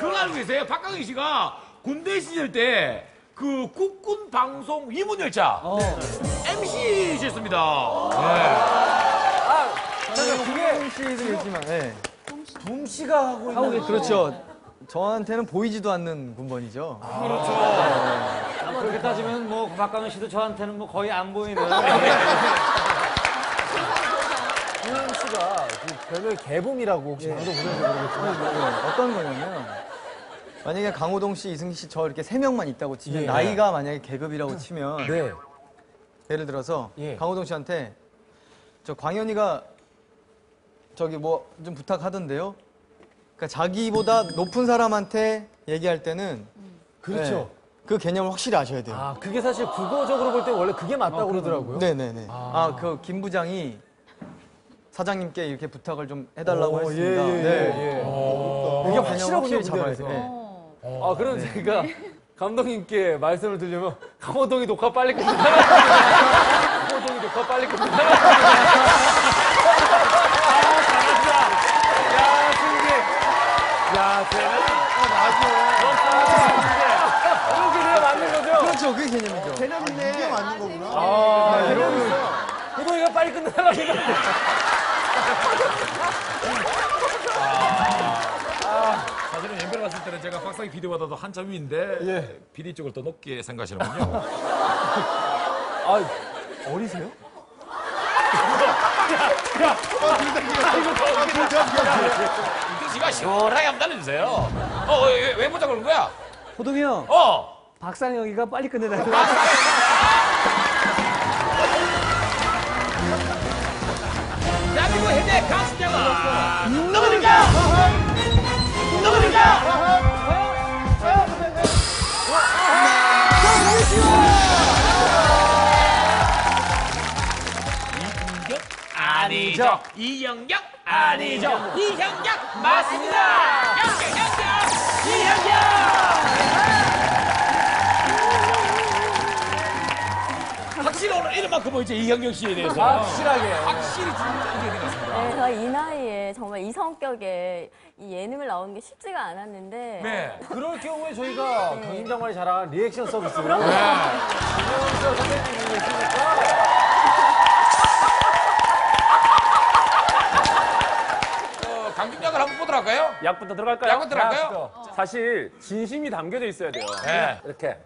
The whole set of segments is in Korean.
그걸 알고 계세요? 박강희 씨가 군대 시절 때 그 국군 방송 위문열차 MC셨습니다. 저는 그게 씨도 있지만, 네. 붐 씨가 하고 하고 있는 계시 그렇죠. 저한테는 보이지도 않는 군번이죠. 그렇게 따지면 뭐 박강현 씨도 저한테는 뭐 거의 안 보이는. 붐 씨가 그 별명이 개붐이라고 혹시 방송 보셔서 모르겠지만 네, 어떤 거냐면 만약에 강호동 씨, 이승기 씨 저 이렇게 세 명만 있다고 치면 예. 나이가 만약에 계급이라고 치면 네. 예를 들어서 예. 강호동 씨한테 저 광현이가 저기 뭐 좀 부탁하던데요. 그러니까 자기보다 높은 사람한테 얘기할 때는 그렇죠. 네, 그 개념을 확실히 아셔야 돼요. 아 그게 사실 국어적으로 볼 때 원래 그게 맞다고 그러더라고요. 네네네. 아, 그 김 부장이 사장님께 이렇게 부탁을 좀 해달라고 오, 했습니다. 예, 예, 네. 예. 그게 개념을 확실하군요, 확실히 잡아야. 돼요. 네. 아, 그럼 제가 감독님께 말씀을 드리려면 강호동이 녹화 빨리 끝낸다. 강호동이 녹화 빨리 끝낸다. 아, 잘한다. 야, 승기. 야, 쟤는. 어, 맞아. 이렇게 돼야 맞는 거죠? 그렇죠. 그게 개념이죠. 이게 맞는 거구나. 아, 이러면 호동이가 빨리 끝내라고 생각해. 박상희 PD보다도 한참 위인데 PD 쪽을 더 높게 생각하시는군요. 아, 어리세요? 이승기 씨가 시원하게 한번 달려주세요. 어, 왜, 왜 보자 그런 거야? 호동이 형, 어. 박상혁이가 빨리 끝내달라. 대한민국 현재 강수장은 아니죠. 이영경 아니죠. 이현경 맞습니다. 현경 현경 이현경. 확실히 오늘 이름만큼 뭐 이제 이현경 씨에 대해서 확실하게. 확실히 진짜 이게 같습니다. 네, 저이 나이에 정말 이 성격에 이 예능을 나오는 게 쉽지가 않았는데 네. 그럴 경우에 저희가 강임 장관이 자랑한 리액션 서비스를 네. 김영수 선배님이 있으니까 강준약을 한번 보도록 할까요? 약부터 들어갈까요? 약부터 들어갈까요? 사실 진심이 담겨져 있어야 돼요. 네. 이렇게.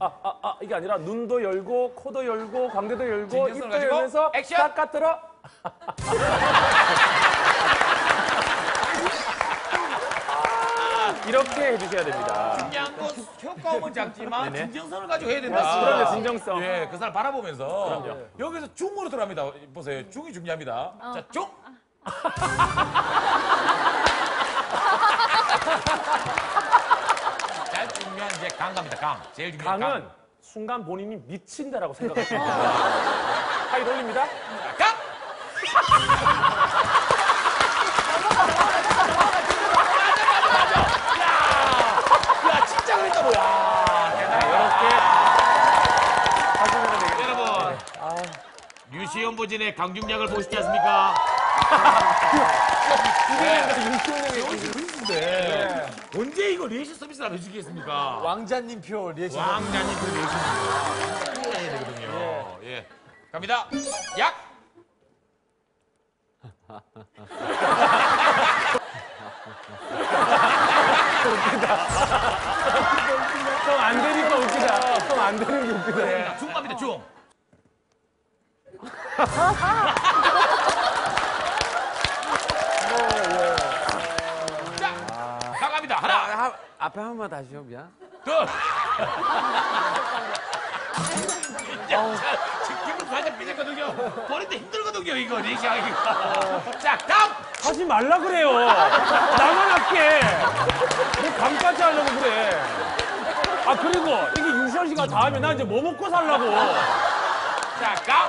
아, 아, 아, 이게 아니라 눈도 열고, 코도 열고, 광대도 열고, 진정성을 입도 가지고 열면서 액션! 깎아 들어. 이렇게 해주셔야 됩니다. 중요한 건 효과음은 작지만 진정성을 가지고 해야 된다. 그럼요, 진정성. 예, 그 사람 바라보면서 여기서 중으로 들어갑니다. 보세요. 중이 중요합니다. 자, 중. 자, 중요한 이제 강 갑니다. 강. 제일 중요한 강은 강. 순간 본인이 미친다라고 생각하시면 돼요. 하이 돌립니다. 강. 야, 야, 진짜 그랬다 뭐야. 대단해. 하시면 되겠습니다. 여러분, 류시연 부진의 강중약을 보시지 않습니까? 네. 언제 이거 리액션 서비스를 안 해주겠습니까? 왕자님 표 리액션 왕자님 그 리액션 해야 되거든요. 예. 갑니다. 약. 형안 되니까 웃기다. 형안 되는 게 웃기다. 중 갑니다. 중. 앞에 한 번만 다시 요, 미안. 둘. 야, 지금 기분 살짝 삐졌거든요. 버리는데 힘들거든요, 이거 리액션하기가. 자, 다음. 하지 말라 그래요. 나만 할게. 뭐 감까지 하려고 그래. 아 그리고 이게 유시원 씨가 다 하면 나 이제 뭐 먹고 살라고. 자, 강.